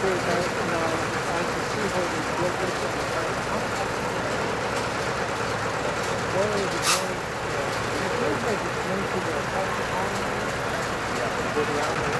clears I can see where the buildings are. Where is it going? It to go down there.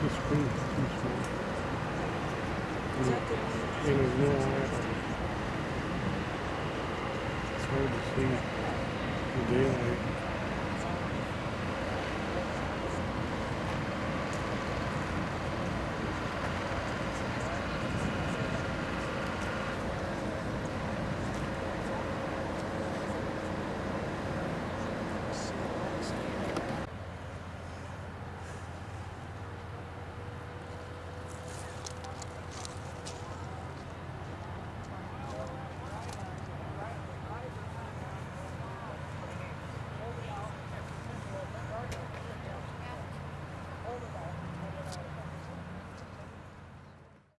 The too small. Is the one? And there's no. It's hard to see the daylight.